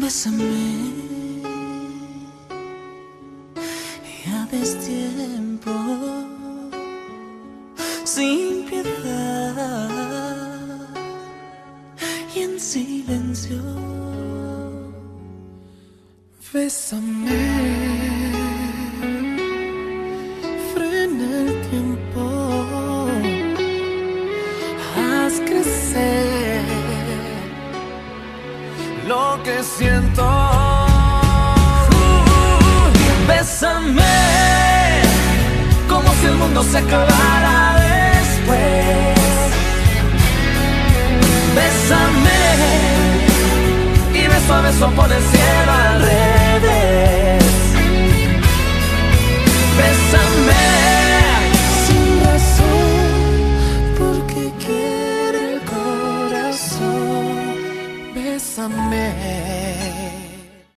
Bésame. Ya destiempo. Sin piedad. Y en silencio. Bésame. Frena el tiempo. Haz crecer lo que siento. Bésame como si el mundo se acabara después. Bésame y beso a beso por el cielo al revés. some man.